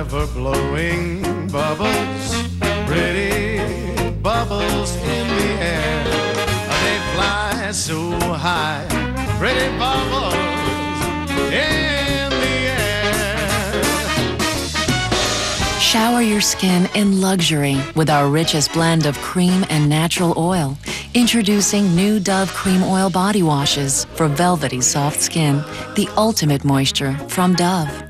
ever blowing bubbles, pretty bubbles in the air. They fly so high, pretty bubbles in the air. Shower your skin in luxury with our richest blend of cream and natural oil. Introducing new Dove Cream Oil Body Washes for velvety soft skin, the ultimate moisture from Dove.